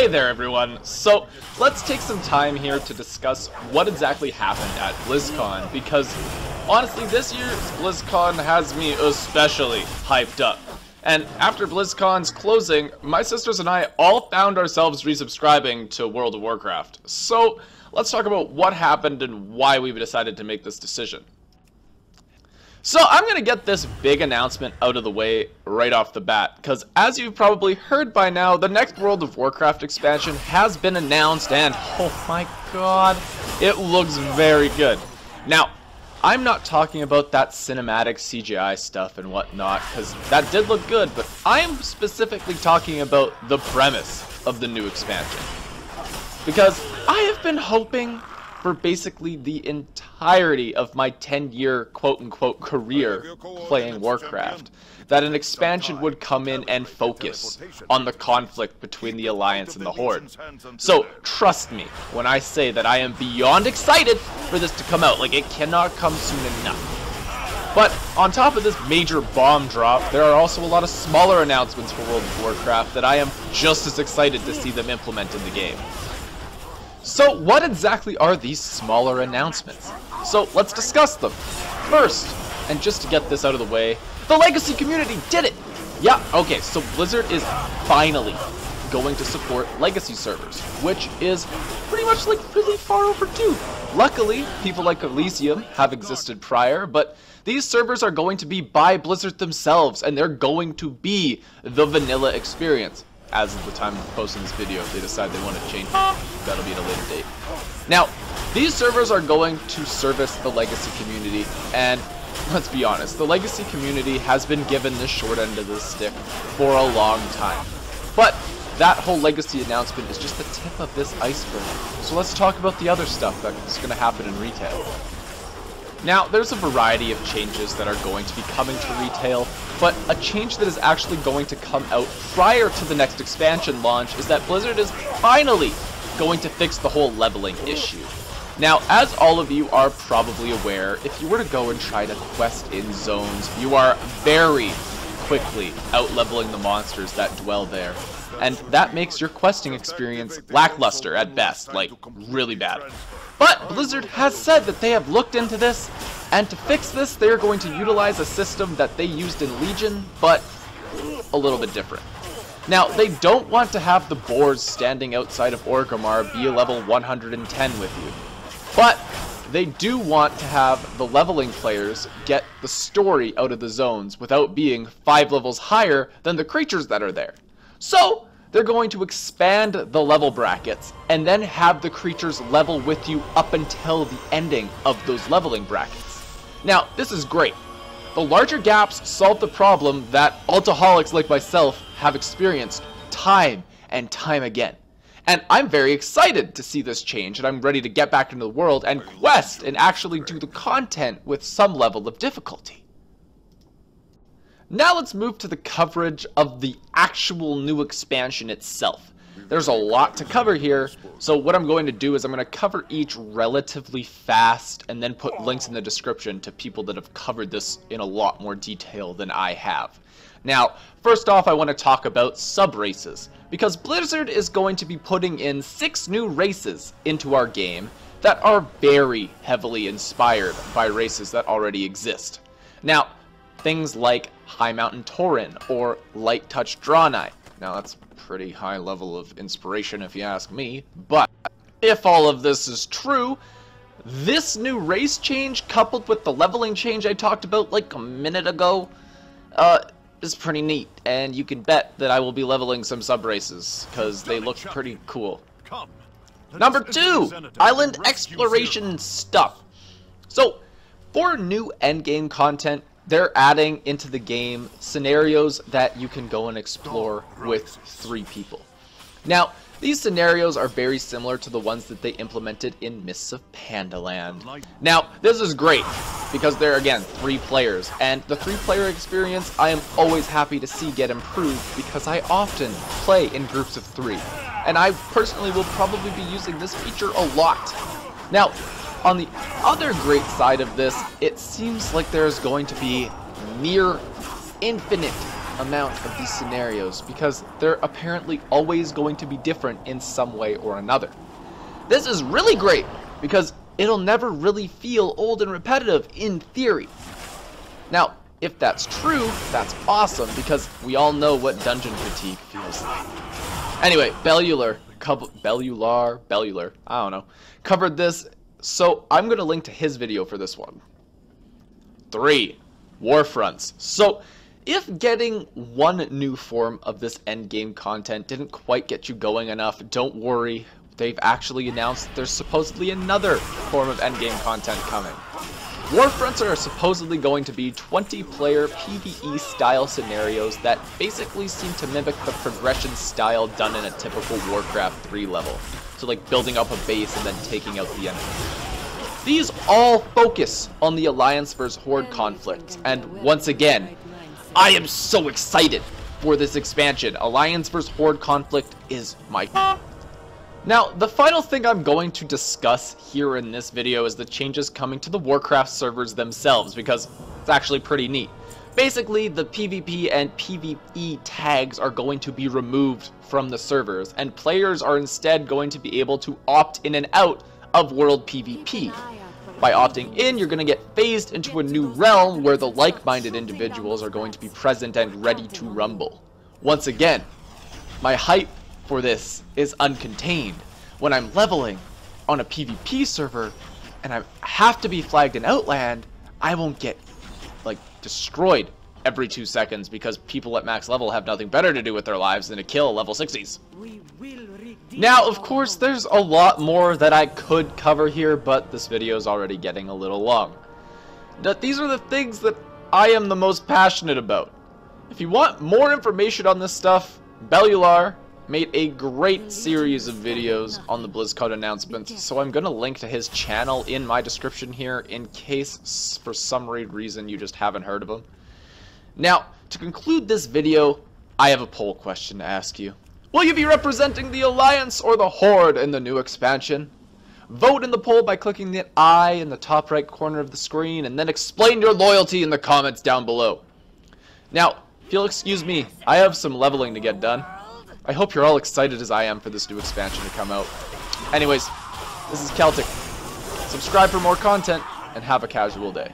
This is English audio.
Hey there everyone! So, let's take some time here to discuss what exactly happened at BlizzCon, because honestly this year's BlizzCon has me especially hyped up. And after BlizzCon's closing, my sisters and I all found ourselves resubscribing to World of Warcraft. So, let's talk about what happened and why we decided to make this decision. So I'm going to get this big announcement out of the way right off the bat, because as you've probably heard by now, the next World of Warcraft expansion has been announced, and oh my god, it looks very good. Now, I'm not talking about that cinematic CGI stuff and whatnot, because that did look good, but I'm specifically talking about the premise of the new expansion. Because I have been hoping for basically the entirety of my 10-year quote-unquote career playing Warcraft. That an expansion would come in and focus on the conflict between the Alliance and the Horde. So, trust me when I say that I am beyond excited for this to come out. Like, it cannot come soon enough. But on top of this major bomb drop, there are also a lot of smaller announcements for World of Warcraft that I am just as excited to see them implement in the game. So what exactly are these smaller announcements? So let's discuss them. First, and just to get this out of the way, the Legacy community did it! Yeah, okay, so Blizzard is finally going to support Legacy servers, which is pretty much like really far overdue. Luckily, people like Elysium have existed prior, but these servers are going to be by Blizzard themselves, and they're going to be the vanilla experience as of the time of posting this video, if they decide they want to change it, that'll be at a later date. Now, these servers are going to service the Legacy community, and let's be honest, the Legacy community has been given the short end of the stick for a long time. But that whole Legacy announcement is just the tip of this iceberg. So let's talk about the other stuff that's going to happen in retail. Now, there's a variety of changes that are going to be coming to retail, but a change that is actually going to come out prior to the next expansion launch is that Blizzard is finally going to fix the whole leveling issue. Now, as all of you are probably aware, if you were to go and try to quest in zones, you are very quickly out-leveling the monsters that dwell there. And that makes your questing experience lackluster at best, like really bad. But Blizzard has said that they have looked into this, and to fix this, they are going to utilize a system that they used in Legion, but a little bit different. Now, they don't want to have the boars standing outside of Orgrimmar be a level 110 with you, but they do want to have the leveling players get the story out of the zones without being 5 levels higher than the creatures that are there. So, they're going to expand the level brackets and then have the creatures level with you up until the ending of those leveling brackets. Now, this is great. The larger gaps solve the problem that altoholics like myself have experienced time and time again. And I'm very excited to see this change, and I'm ready to get back into the world and quest and actually do the content with some level of difficulty. Now let's move to the coverage of the actual new expansion itself. There's a lot to cover here, so what I'm going to do is I'm going to cover each relatively fast and then put links in the description to people that have covered this in a lot more detail than I have. Now, first off, I want to talk about sub-races, because Blizzard is going to be putting in six new races into our game that are very heavily inspired by races that already exist. Now, things like Highmountain Tauren, or Light Touch Draenei. Now that's pretty high level of inspiration if you ask me, but if all of this is true, this new race change coupled with the leveling change I talked about like a minute ago, uh, is pretty neat, and you can bet that I will be leveling some sub-races, because they look pretty cool. Number two, island exploration stuff. So, for new endgame content, they're adding into the game scenarios that you can go and explore with three people. Now, these scenarios are very similar to the ones that they implemented in Mists of Pandaland. Now, this is great, because there are, again, three players, and the three-player experience I am always happy to see get improved, because I often play in groups of three, and I personally will probably be using this feature a lot. Now, on the other great side of this, it seems like there's going to be near infinite amount of these scenarios because they're apparently always going to be different in some way or another. This is really great because it'll never really feel old and repetitive in theory. Now, if that's true, that's awesome because we all know what dungeon fatigue feels like. Anyway, Bellular, Bellular, Bellular, I don't know, covered this, so I'm going to link to his video for this one. 3. Warfronts. So, if getting one new form of this endgame content didn't quite get you going enough, don't worry. They've actually announced there's supposedly another form of endgame content coming. Warfronts are supposedly going to be 20-player PvE style scenarios that basically seem to mimic the progression style done in a typical Warcraft 3 level. So like building up a base and then taking out the enemy. These all focus on the Alliance vs Horde conflict, and once again, I am so excited for this expansion. Alliance vs Horde conflict is my now, the final thing I'm going to discuss here in this video is the changes coming to the Warcraft servers themselves, because it's actually pretty neat. Basically, the PvP and PvE tags are going to be removed from the servers, and players are instead going to be able to opt in and out of World PvP. By opting in, you're going to get phased into a new realm where the like-minded individuals are going to be present and ready to rumble. Once again, my hype for this is uncontained. When I'm leveling on a PvP server and I have to be flagged in Outland, I won't get like destroyed every two seconds because people at max level have nothing better to do with their lives than to kill level 60s. Now, of course, there's a lot more that I could cover here, but this video is already getting a little long. These are the things that I am the most passionate about. If you want more information on this stuff, Bellular made a great series of videos on the BlizzCon announcements, so I'm going to link to his channel in my description here in case for some reason you just haven't heard of him. Now, to conclude this video, I have a poll question to ask you. Will you be representing the Alliance or the Horde in the new expansion? Vote in the poll by clicking the I in the top right corner of the screen, and then explain your loyalty in the comments down below. Now, if you'll excuse me, I have some leveling to get done. I hope you're all excited as I am for this new expansion to come out. Anyways, this is Keltick. Subscribe for more content, and have a casual day.